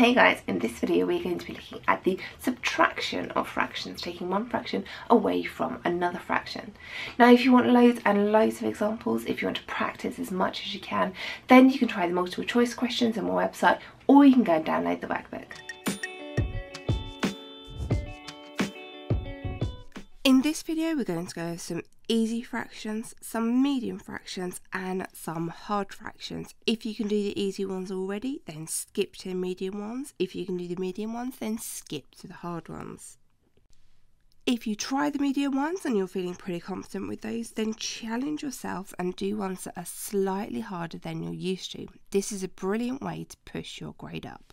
Hey guys, in this video we're going to be looking at the subtraction of fractions, taking one fraction away from another fraction. Now if you want loads and loads of examples, if you want to practice as much as you can, then you can try the multiple choice questions on my website or you can go and download the workbook. In this video we're going to go over some easy fractions, some medium fractions and some hard fractions. If you can do the easy ones already then skip to the medium ones. If you can do the medium ones then skip to the hard ones. If you try the medium ones and you're feeling pretty confident with those, then challenge yourself and do ones that are slightly harder than you're used to. This is a brilliant way to push your grade up.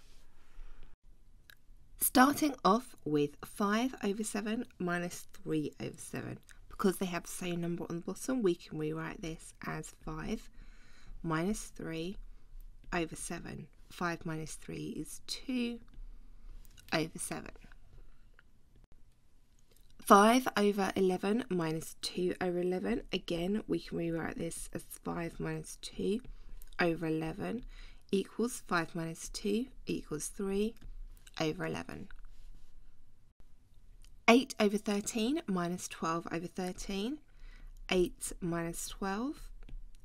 Starting off with 5 over 7 minus 3 over 7. Because they have the same number on the bottom, we can rewrite this as 5 minus 3 over 7. 5 minus 3 is 2 over 7. 5 over 11 minus 2 over 11. Again, we can rewrite this as 5 minus 2 over 11 equals 5 minus 2 equals 3 over 11. 8 over 13 minus 12 over 13. 8 minus 12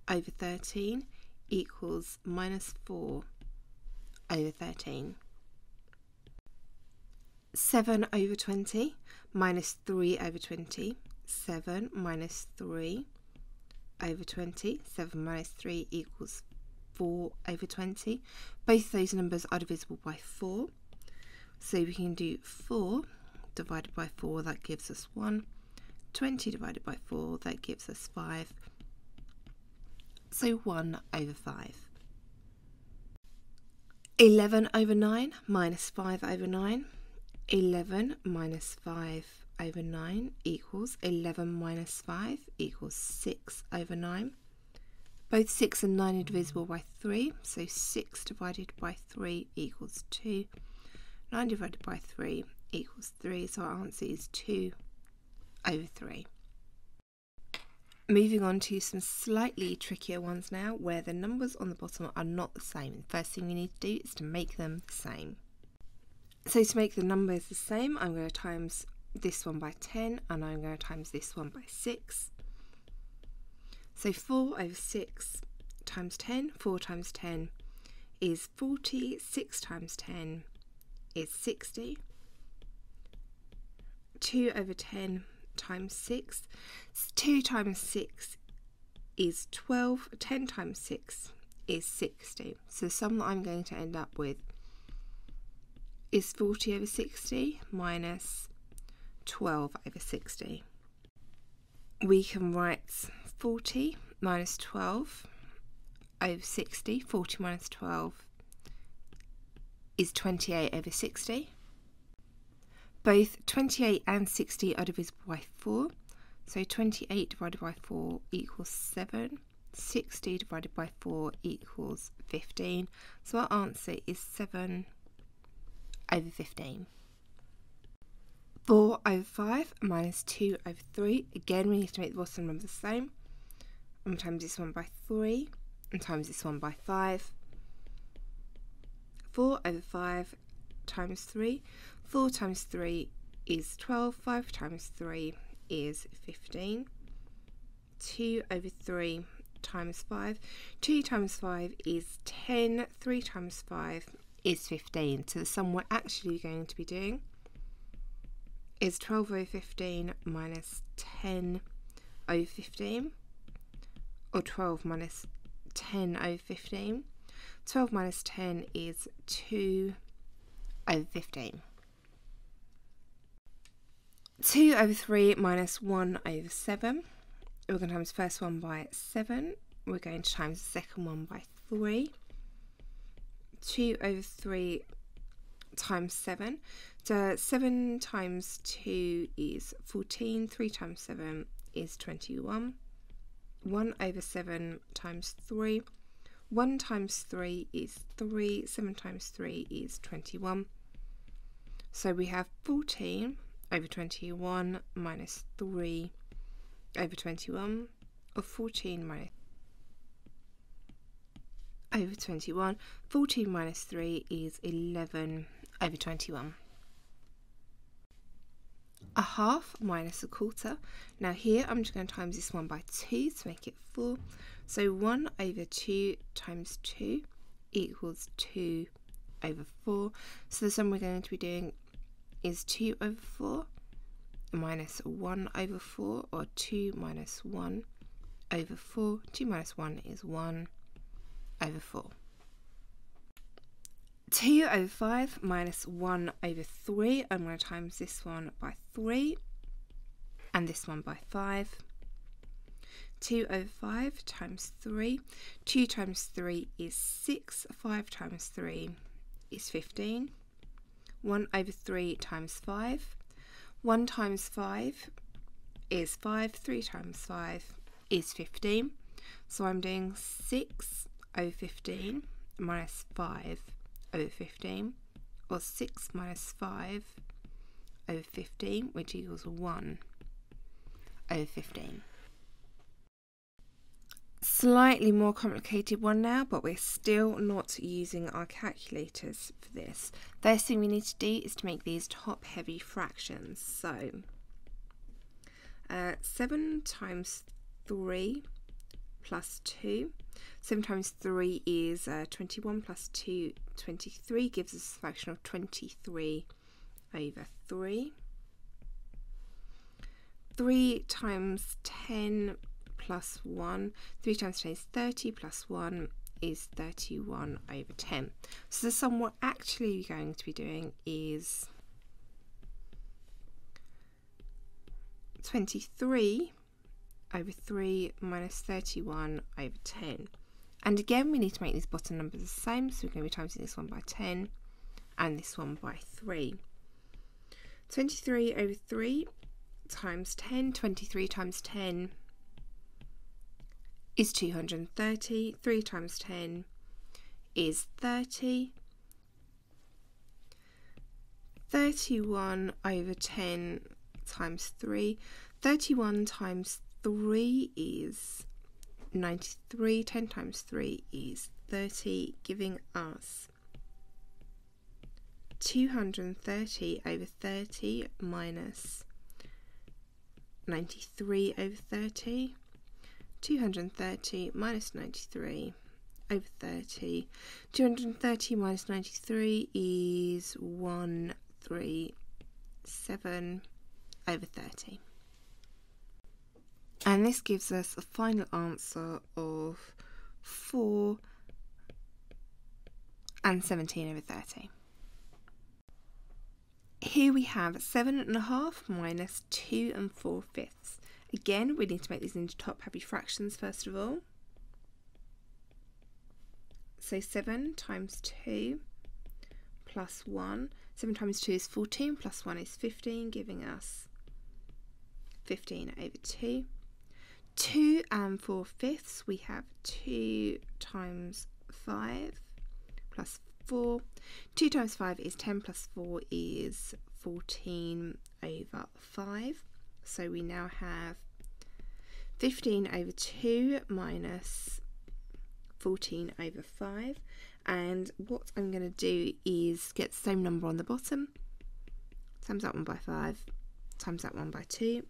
over 13 equals minus 4 over 13. 7 over 20 minus 3 over 20. 7 minus 3 over 20. 7 minus 3 equals 4 over 20. Both those numbers are divisible by 4. So we can do 4 divided by 4, that gives us 1. 20 divided by 4, that gives us 5. So 1 over 5. 11 over 9 minus 5 over 9. 11 minus 5 over 9 equals 11 minus 5 equals 6 over 9. Both 6 and 9 are divisible by 3, so 6 divided by 3 equals 2. 9 divided by 3 equals 3, so our answer is 2 over 3. Moving on to some slightly trickier ones now, where the numbers on the bottom are not the same. The first thing we need to do is to make them the same. So to make the numbers the same, I'm going to times this one by 10, and I'm going to times this one by 6. So 4 over 6 times 10, 4 times 10 is 40, 6 times 10 is 60. 2 over 10 times 6. 2 times 6 is 12. 10 times 6 is 60. So the sum that I'm going to end up with is 40 over 60 minus 12 over 60. We can write 40 minus 12 over 60. 40 minus 12 is 28 over 60. Both 28 and 60 are divisible by 4. So 28 divided by 4 equals 7. 60 divided by 4 equals 15. So our answer is 7 over 15. 4 over 5 minus 2 over 3. Again, we need to make the bottom number the same. And times this one by 3 and times this one by 5. 4 over 5 times 3. 4 times 3 is 12. 5 times 3 is 15. 2 over 3 times 5. 2 times 5 is 10. 3 times 5 is 15. So the sum we're actually going to be doing is 12 over 15 minus 10 over 15 or 12 minus 10 over 15 12 minus 10 is 2 over 15. 2 over 3 minus 1 over 7. We're going to times the first one by 7. We're going to times the second one by 3. 2 over 3 times 7. So 7 times 2 is 14. 3 times 7 is 21. 1 over 7 times 3 1 times 3 is 3, 7 times 3 is 21. So we have 14 over 21 minus 3 over 21, or 14 minus over 21. 14 minus 3 is 11 over 21. A half minus a quarter. Now here I'm just going to times this one by 2 to make it 4. So 1 over 2 times 2 equals 2 over 4. So the sum we're going to be doing is 2 over 4 minus 1 over 4 or 2 minus 1 over 4. 2 minus 1 is 1 over 4. 2 over 5 minus 1 over 3. I'm going to times this one by 3 and this one by 5. 2 over 5 times 3. 2 times 3 is 6. 5 times 3 is 15. 1 over 3 times 5. 1 times 5 is 5. 3 times 5 is 15. So I'm doing 6 over 15 minus 5 over 15 or 6 minus 5 over 15 which equals 1 over 15. Slightly more complicated one now but we're still not using our calculators for this. First thing we need to do is to make these top heavy fractions. So uh, 7 times 3 plus 2. 7 times 3 is uh, 21 plus 2, 23, gives us a fraction of 23 over 3. 3 times 10 plus 1, 3 times 10 is 30 plus 1 is 31 over 10. So the sum we're actually going to be doing is 23 over 3 minus 31 over 10. And again, we need to make these bottom numbers the same, so we're going to be timesing this one by 10 and this one by 3. 23 over 3 times 10, 23 times 10 is 230, 3 times 10 is 30, 31 over 10 times 3, 31 times 3 is 93. 10 times 3 is 30, giving us 230 over 30 minus 93 over 30. 230 minus 93 over 30. 230 minus 93 is 137 over 30. And this gives us a final answer of 4 and 17 over 30. Here we have 7.5 minus 2 and 4 fifths. Again, we need to make these into top heavy fractions first of all. So 7 times 2 plus 1. 7 times 2 is 14, plus 1 is 15, giving us 15 over 2. 2 and 4 fifths, we have 2 times 5 plus 4. 2 times 5 is 10 plus 4 is 14 over 5. So we now have 15 over 2 minus 14 over 5. And what I'm going to do is get the same number on the bottom, times that one by 5, times that one by 2,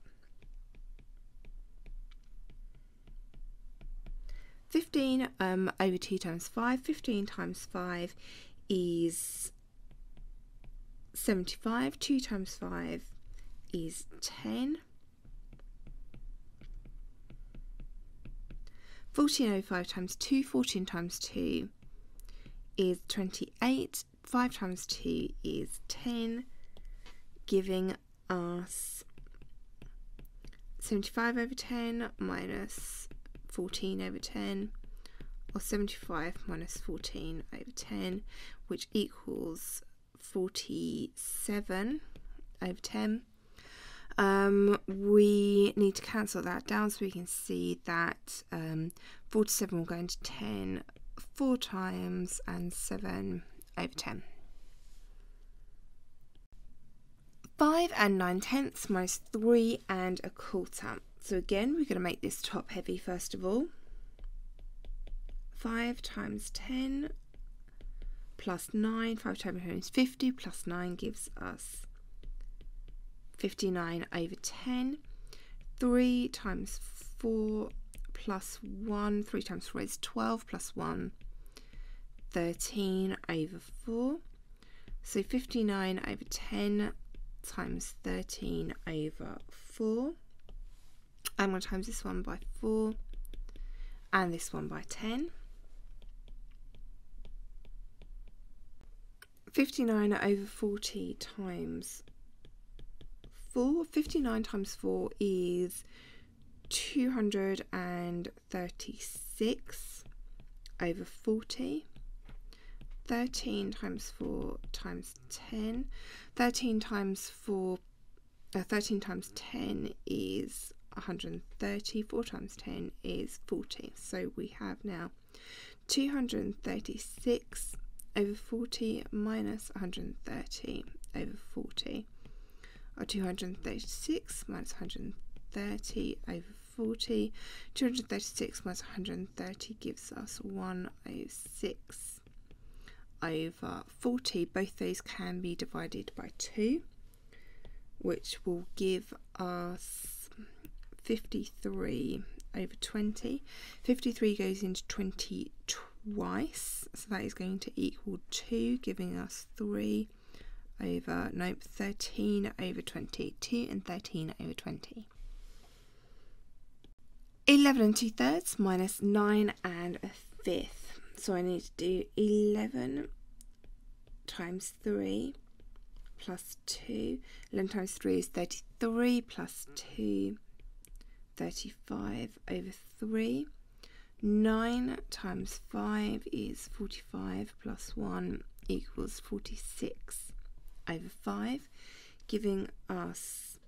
15 um, over 2 times 5. 15 times 5 is 75. 2 times 5 is 10. 14 over 5 times 2. 14 times 2 is 28. 5 times 2 is 10, giving us 75 over 10 minus 14 over 10 or 75 minus 14 over 10 which equals 47 over 10 um, we need to cancel that down so we can see that um, 47 will go into 10 four times and 7 over 10 5 and 9 tenths minus 3 and a quarter so again, we're going to make this top heavy first of all. 5 times 10 plus 9. 5 times 10 is 50 plus 9 gives us 59 over 10. 3 times 4 plus 1. 3 times 4 is 12 plus 1. 13 over 4. So 59 over 10 times 13 over 4. I'm going to times this one by 4 and this one by 10. 59 over 40 times 4. 59 times 4 is 236 over 40. 13 times 4 times 10. 13 times 4, uh, 13 times 10 is 130. 4 times 10 is 40. So we have now 236 over 40 minus 130 over 40 or 236 minus 130 over 40 236 minus 130 gives us 106 over 40 both those can be divided by 2 which will give us 53 over 20 53 goes into 20 twice so that is going to equal 2 giving us 3 over nope 13 over 20 2 and 13 over 20 11 and 2 thirds minus 9 and a fifth. So I need to do 11 times 3 plus 2 11 times 3 is 33 plus 2 35 over 3 9 times 5 is 45 plus 1 equals 46 over 5, giving us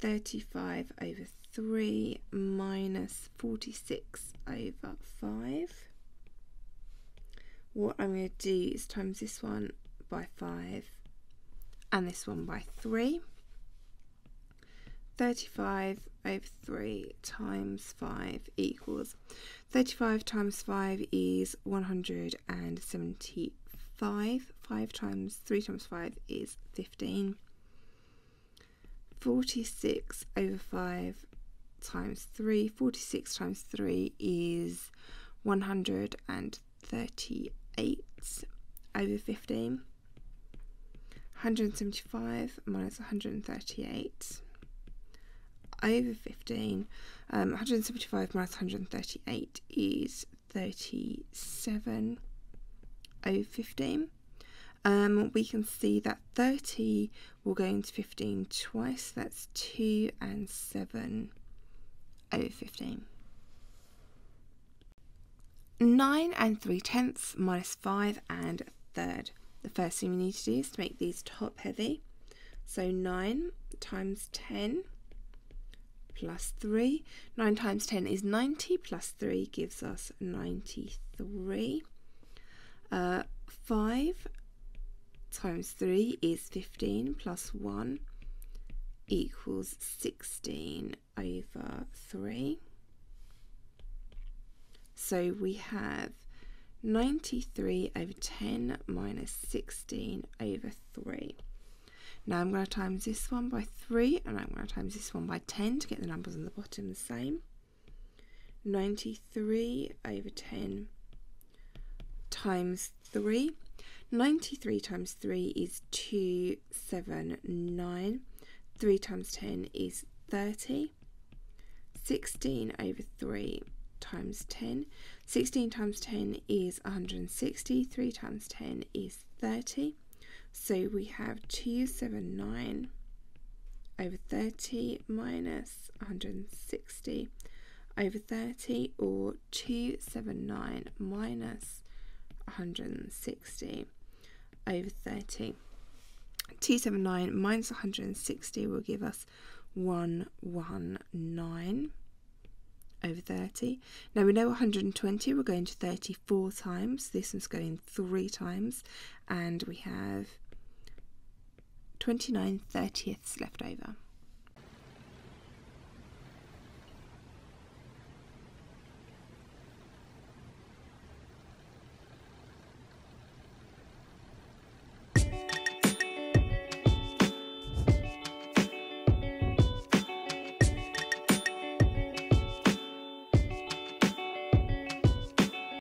35 over 3 minus 46 over 5. What I'm going to do is times this one by 5 and this one by 3. 35 over 3 times 5 equals 35 times 5 is 175 5 times 3 times 5 is 15 46 over 5 times 3 46 times 3 is 138 over 15 175 minus 138 over 15. Um, 175 minus 138 is 37 over 15. Um, we can see that 30 will go into 15 twice. That's 2 and 7 over 15. 9 and 3 tenths minus 5 and a third. The first thing we need to do is to make these top heavy. So 9 times 10 plus 3. 9 times 10 is 90, plus 3 gives us 93. Uh, 5 times 3 is 15, plus 1 equals 16 over 3. So we have 93 over 10 minus 16 over 3. Now I'm going to times this one by 3 and I'm going to times this one by 10 to get the numbers on the bottom the same. 93 over 10 times 3. 93 times 3 is 279. 3 times 10 is 30. 16 over 3 times 10. 16 times 10 is 160. 3 times 10 is 30. So we have 279 over 30 minus 160 over 30 or 279 minus 160 over 30. 279 minus 160 will give us 119 over 30. Now we know 120, we're going to 34 times. This one's going three times. And we have 29 thirtieths left over.